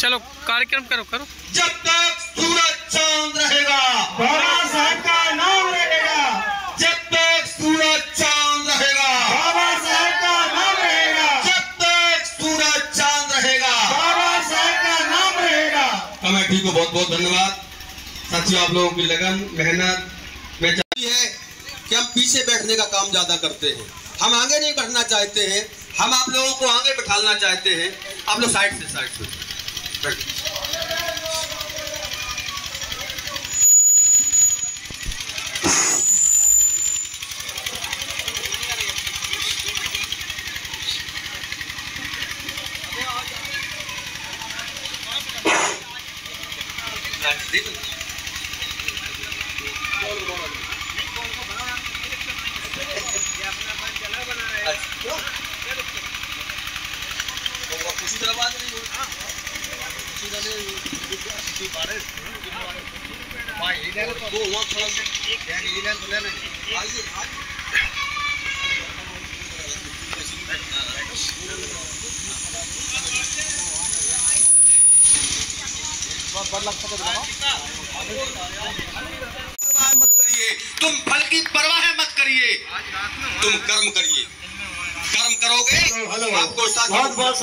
चलो कार्यक्रम करो करो। जब तक सूरज चाँद रहेगा बाबा साहब का नाम रहेगा। जब तक सूरज चाँद रहेगा बाबा साहब का नाम रहेगा। जब तक सूरज चाँद रहेगा। बाबा साहब का नाम रहेगा। कमेटी को बहुत बहुत धन्यवाद। साथियों आप लोगों की लगन मेहनत में चाहती है कि हम पीछे बैठने का काम ज़्यादा करते हैं। हम आगे नहीं बढ़ना चाहते हैं हम आप लोगों को आगे बैठाना चाहते हैं। आप लोग साइड से साइड से। बैठो। परवाह मत करिए तुम फल की परवाह मत करिए। तुम कर्म करिए। कर्म करोगे आपको बहुत बहुत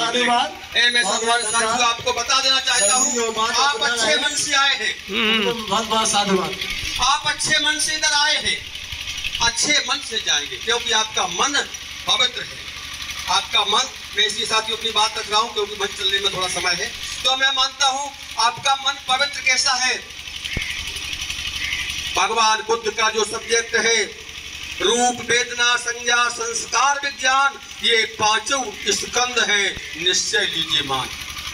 मैं सम्मान साथियों आपको बता देना चाहता हूँ। आप अच्छे मन से आए हैं। हम्म, बहुत बहुत साधुवाद। आप अच्छे मन से इधर आए हैं। अच्छे मन से जाएँगे क्योंकि आपका मन पवित्र है। आपका मन मैं इसलिए साथियों अपनी बात रख रहा हूँ क्योंकि मन चलने में थोड़ा समय है। तो मैं मानता हूँ आपका मन पवित्र कैसा है? भगवान बुद्ध का जो सब्जेक्ट है रूप वेदना, संज्ञा, संस्कार, विज्ञान, ये पाँचों स्कंद है। निश्चय लीजिए मान।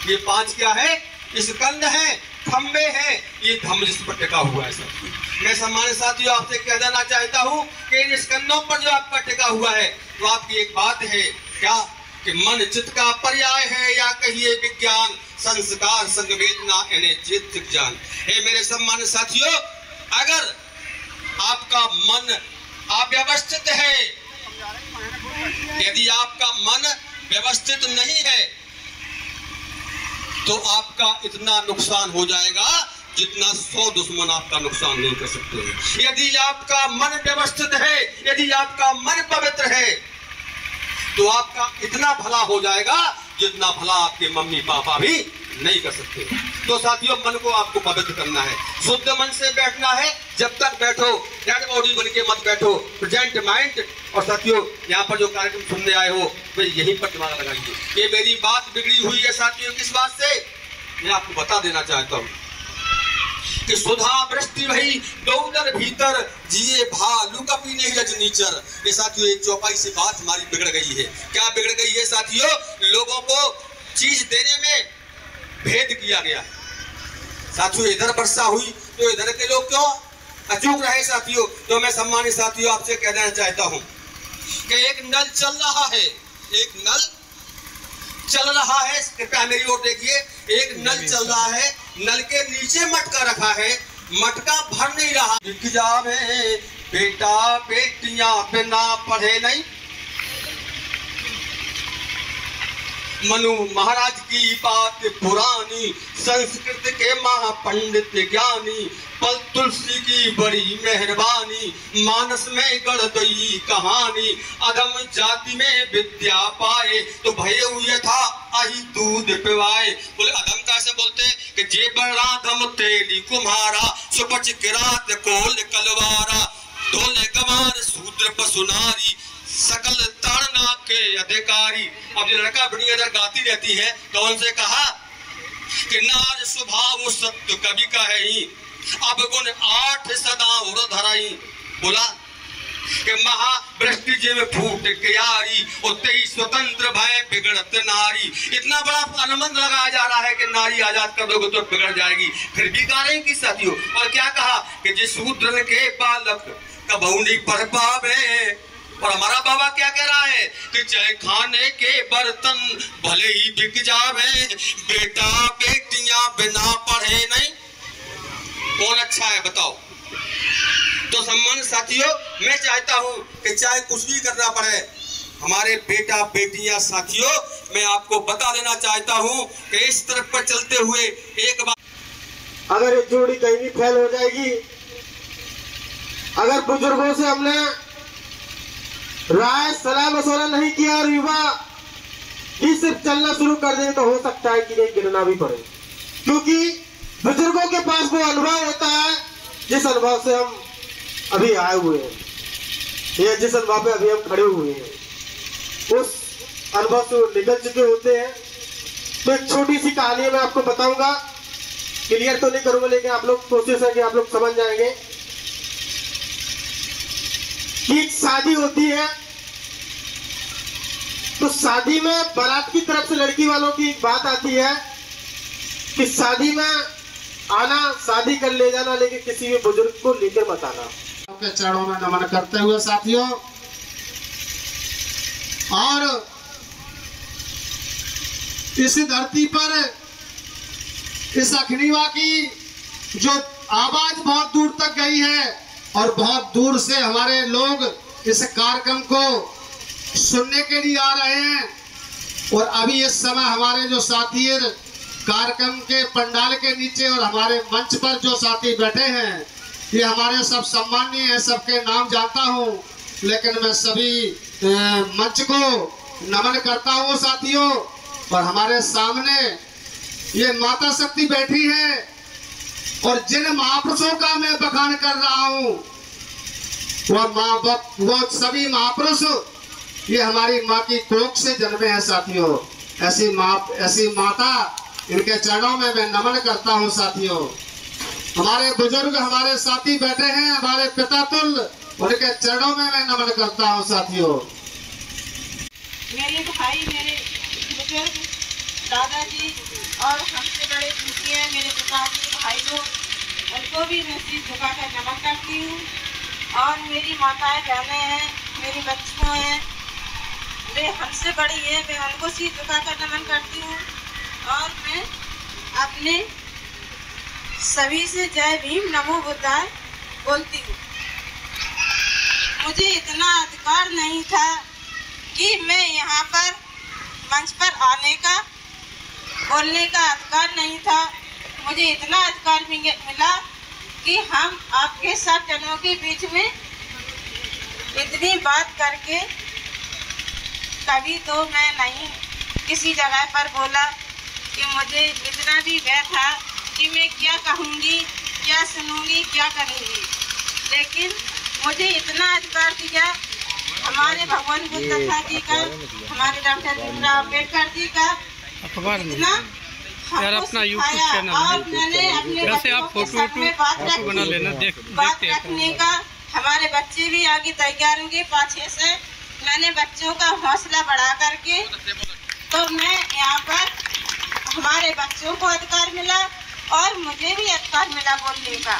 ये पाँच क्या है? स्कंद है खम्बे हैं। ये धम्म जिस पर टिका हुआ है सब मैं सम्मानित साथियों, आपसे कह देना चाहता हूँ कि इन स्कंदों पर जो आपका टिका हुआ है तो आपकी एक बात है, क्या? कि मन, चित्त का पर्याय है या कहिए विज्ञान, संस्कार, संवेदना, यानी चित्त ज्ञान हे मेरे सम्मानित साथियों, अगर आपका मन अव्यवस्थित है। यदि आपका मन व्यवस्थित नहीं है तो आपका इतना नुकसान हो जाएगा जितना सौ दुश्मन आपका नुकसान नहीं कर सकते यदि आपका मन व्यवस्थित है, यदि आपका मन पवित्र है तो आपका इतना भला हो जाएगा जितना भला आपके मम्मी पापा भी नहीं कर सकते। तो साथियों, मन को आपको पवित्र करना है। शुद्ध मन से बैठना है। जब तक बैठो डेड बॉडी बन के मत बैठो। प्रेजेंट माइंड और साथियों, यहाँ पर जो कार्यक्रम सुनने आए हो वे यहीं पर दिमाग लगाइए। ये मेरी बात बिगड़ी हुई है साथियों, किस बात से? मैं आपको बता देना चाहता हूँ कि सुधा वृष्टि वही दौदर भीतर, जिए भालू कपी नहीं रजनीचर ये साथियों, एक चौपाई से बात हमारी बिगड़ गई है। क्या बिगड़ गई है साथियों? लोगों को चीज़ देने में भेद किया गया साथियों, इधर वर्षा हुई तो इधर के लोग क्यों अचूक रहे साथियों तो मैं सम्मानित साथियों आपसे कहना चाहता हूँ कि एक नल चल रहा है एक नल चल रहा है। कृपया मेरी ओर देखिए एक नल चल रहा है नल के नीचे मटका रखा है मटका भर नहीं रहा। बिक जावे बेटा बेटियाँ बिना पढ़े नहीं। मनु महाराज की बात पुरानी, संस्कृत के महापंडित ज्ञानी, पल तुलसी की बड़ी मेहरबानी, मानस में गढ़ गई कहानी अधम जाति में विद्या पाए तो भय हुए था अहि दूध पिवाए। बोले अधम कैसे बोलते कि जे बड़ा धम तेली कुम्हारा, सुपच किरात कोल कलवारा ढोले गवार शूद्र पशुनारी, सकल ताड़ना के अधिकारी, अब ये लड़का बड़ी अगर गाती रहती है तो उनसे कहा कि नार स्वभाव सत्य कवि का है ही। अब गुण आठ सदा धराई बोला कि महावृष्टि जे में फूट क्यारी उतने ही स्वतंत्र भय बिगड़त नारी। इतना बड़ा अनुबंध लगाया जा रहा है कि नारी आज़ाद कर दोगे तो बिगड़ जाएगी। फिर भी गा रहे कि साथियों, और क्या कहा कि जिस शूद्र के बालक नहीं पढ़ पावे और हमारा बाबा क्या कह रहा है कि चाहे खाने के बर्तन भले ही बिक जावे, बेटा बेटियाँ बिना पढ़े नहीं। कौन अच्छा है बताओ? तो सम्मान साथियों, मैं चाहता हूँ कि चाहे कुछ भी करना पड़े, हमारे बेटा बेटियाँ साथियों, मैं आपको बता देना चाहता हूँ कि इस तरफ़ पर चलते हुए एक बार अगर ये जोड़ी कहीं भी फेल हो जाएगी, अगर बुज़ुर्गों से हमने राय सलाह मशवरा नहीं किया और युवा ही सिर्फ़ चलना शुरू कर दे तो हो सकता है कि नहीं गिरना भी पड़े। क्योंकि बुज़ुर्गों के पास वो अनुभव होता है, जिस अनुभव से हम अभी आए हुए हैं। या जिस अनुभव पे अभी हम खड़े हुए हैं। उस अनुभव से वो निकल चुके होते हैं। तो एक छोटी सी कहानी मैं आपको बताऊँगा। क्लियर तो नहीं करूँगा, लेकिन आप लोग कोशिश है कि आप लोग समझ जाएँगे। कि एक शादी होती है तो शादी में बारात की तरफ़ से लड़की वालों की एक बात आती है कि शादी में आना, शादी कर ले जाना, लेकिन किसी भी बुज़ुर्ग को लेकर मत आना। के चरणों में नमन करते हुए साथियों, और इस धरती पर, इस अखनीवा की जो आवाज़ बहुत दूर तक गई है और बहुत दूर से हमारे लोग इस कार्यक्रम को सुनने के लिए आ रहे हैं। और अभी इस समय हमारे जो साथी कार्यक्रम के पंडाल के नीचे और हमारे मंच पर जो साथी बैठे हैं, ये हमारे सब सम्मानीय हैं, सबके नाम जानता हूँ, लेकिन मैं सभी मंच को नमन करता हूँ साथियों। और हमारे सामने ये माता शक्ति बैठी है और जिन महापुरुषों का मैं बखान कर रहा हूँ, वह माँ बाप, वो सभी महापुरुष, ये हमारी माँ की कोख से जन्मे हैं साथियों। ऐसी माँ, ऐसी माता, इनके चरणों में मैं नमन करता हूँ साथियों। हमारे बुज़ुर्ग, हमारे साथी बैठे हैं, हमारे पिता तुल, उनके चरणों में मैं नमन करता हूँ साथियों। मेरे भाई, मेरे बुज़ुर्ग दादाजी और हमसे बड़े पूछे हैं, मेरे पिताजी भाई लोग उनको भी मैं सिर झुकाकर नमन करती हूँ। और मेरी माताएँ बहनें हैं, मेरी बच्चियों हैं। वे हमसे बड़ी हैं, मैं उनको सिर झुकाकर नमन करती हूँ। और मैं अपने सभी से जय भीम नमो बुद्धाय बोलती हूँ। मुझे इतना अधिकार नहीं था कि मैं यहाँ पर मंच पर आने का बोलने का अधिकार नहीं था। मुझे इतना अधिकार मिला कि हम आपके सब जनों के बीच में इतनी बात करके कभी तो मैं नहीं किसी जगह पर बोला कि मुझे इतना भी भय था कि मैं क्या कहूँगी, क्या सुनूँगी, क्या करूँगी। लेकिन मुझे इतना अधिकार दिया। हमारे भगवान बुद्ध जी का, हमारे डॉक्टर भीमराव अंबेडकर जी का इतना यार अपना सिखाया चैनल अपने वैसे आप फ़ोटो में बात फ़ोटो बना लेना देख देखते हैं रखने का हमारे बच्चे भी आगे तैयार होंगे पाछे से। मैंने बच्चों का हौसला बढ़ा करके तो मैं यहाँ पर हमारे बच्चों को अधिकार मिला और मुझे भी अधिकार मिला बोलने का।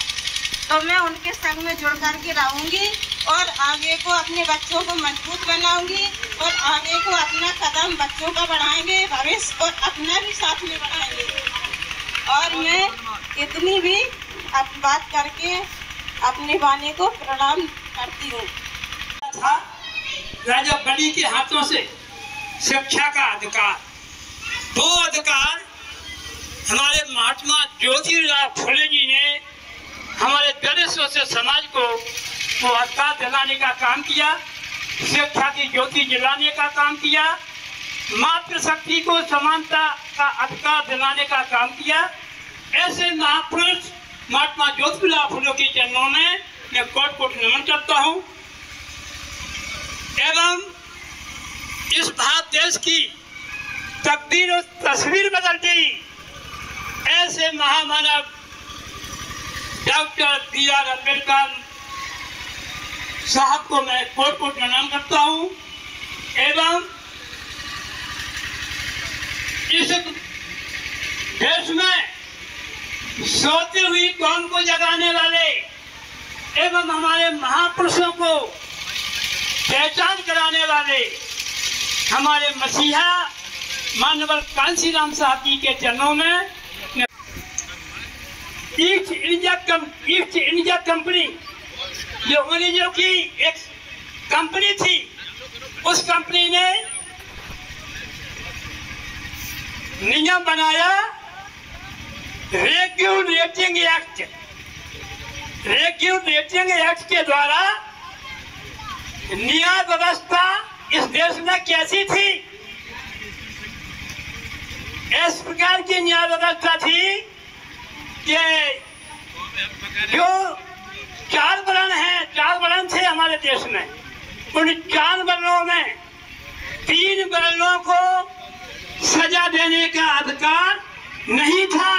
तो मैं उनके संग में जुड़ करके रहूँगी। और आगे को अपने बच्चों को मज़बूत बनाऊँगी और आगे को अपना कदम बच्चों का बढ़ाएँगे, भविष्य और अपना भी साथ में बढ़ाएँगे। और मैं इतनी भी अब बात करके अपने वाणी को प्रणाम करती हूँ। राजा बलि के हाथों से शिक्षा का अधिकार, वो अधिकार हमारे महात्मा ज्योतिराव फुले जी ने हमारे दलितों से समाज को वो अधिकार दिलाने का काम किया, शिक्षा की ज्योति जलाने का काम किया मातृशक्ति को समानता का अधिकार दिलाने का काम किया। ऐसे महापुरुष महात्मा ज्योतिराव फुले के चरणों में मैं कोट कोट नमन करता हूँ। एवं इस भारत देश की तकदीर और तस्वीर बदल गई ऐसे महामानव डॉक्टर बी आर अंबेडकर साहब को मैं कोट कोट प्रणाम करता हूँ। एवं इस देश में सोती हुई कौम को जगाने वाले एवं हमारे महापुरुषों को पहचान कराने वाले हमारे मसीहा मानवर कांसी राम साहब जी के चरणों में ईस्ट इंडिया कंपनी जो अंग्रेज़ों की एक कंपनी थी, उस कंपनी ने नियम बनाया रेग्युलेटिंग एक्ट। रेग्युलेटिंग एक्ट के द्वारा न्याय व्यवस्था इस देश में कैसी थी? इस प्रकार की न्याय व्यवस्था थी कि जो चार वर्ण हैं चार वर्ण थे हमारे देश में। उन चार वर्णों में तीन वर्णों को सजा देने का अधिकार नहीं था।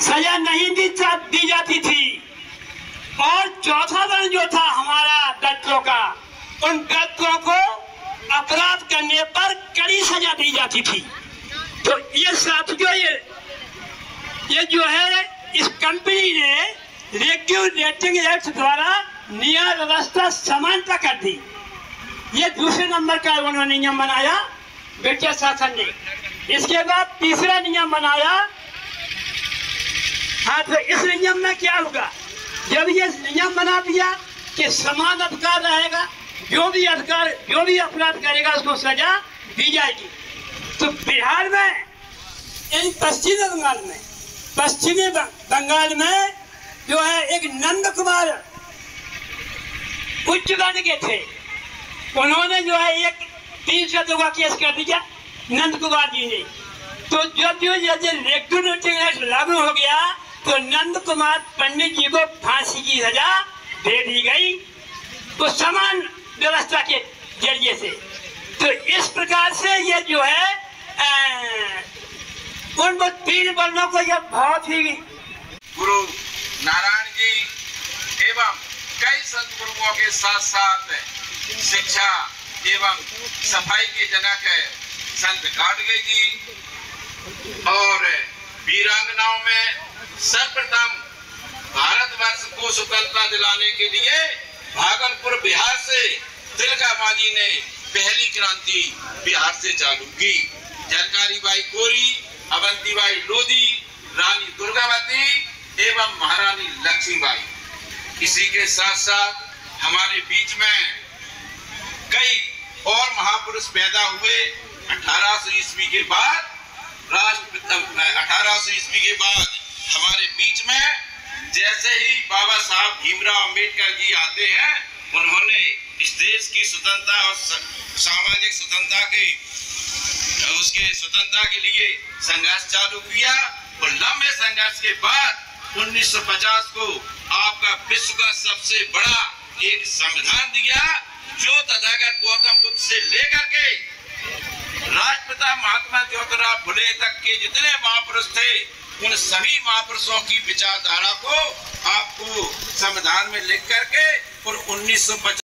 सजा नहीं दी, दी जाती थी। और चौथा वर्ण जो था हमारा दत्तों का उन दत्तों को अपराध करने पर कड़ी सजा दी जाती थी। तो ये साथियों ये ये जो है इस कंपनी ने रेग्युलेटिंग एक्ट द्वारा न्याय व्यवस्था समानता कर दी। ये दूसरे नंबर का उन्होंने नियम बनाया ब्रिटिश शासन ने। इसके बाद तीसरा नियम बनाया हाँ तो इस नियम में क्या होगा? जब ये नियम बना दिया कि समान अधिकार रहेगा, जो भी अधिकार, जो भी अपराध करेगा, उसको सजा दी जाएगी। तो बिहार में, इन पश्चिमी बंगाल में, पश्चिमी बंगाल में जो है एक नंद कुमार उच्च वर्ण के थे। उन्होंने जो है एक तीन सौ का केस कर दिया, नंद कुमार जी ने। तो जब जो रेगुलेटिंग एक्ट लागू हो गया तो नंद कुमार पंडित जी को फांसी की सजा दे दी गई। तो समान व्यवस्था के ज़रिए से। तो इस प्रकार से ये जो है उन तीन वर्णों को यह बहुत ही गुरु नारायण जी, एवं कई संत गुरुओं के साथ साथ शिक्षा एवं सफ़ाई के जनक है संत गाडगे जी और वीरांगनाओं में सर्वप्रथम भारतवर्ष को स्वतंत्रता दिलाने के लिए भागलपुर बिहार से तिलका मांझी ने पहली क्रांति बिहार से चालू की। झरकारी बाई कोरी अवंती बाई लोधी, रानी दुर्गावती एवं महारानी लक्ष्मीबाई। इसी के साथ साथ हमारे बीच में कई और महापुरुष पैदा हुए। 1800 ईस्वी के बाद राष्ट्र अठारह सौ ईस्वी के बाद हमारे बीच में जैसे ही बाबा साहब भीमराव अंबेडकर जी आते हैं, उन्होंने इस देश की स्वतंत्रता और सामाजिक स्वतंत्रता के, उसके स्वतंत्रता के लिए संघर्ष चालू किया और लंबे संघर्ष के बाद 1950 को आपका विश्व का सबसे बड़ा एक संविधान दिया, जो तथागत गौतम बुद्ध से लेकर के राष्ट्रपिता महात्मा ज्योतिराव फुले तक के जितने महापुरुष थे, उन सभी महापुरुषों की विचारधारा को आपको संविधान में लिख करके और उन्नीस सौ पचास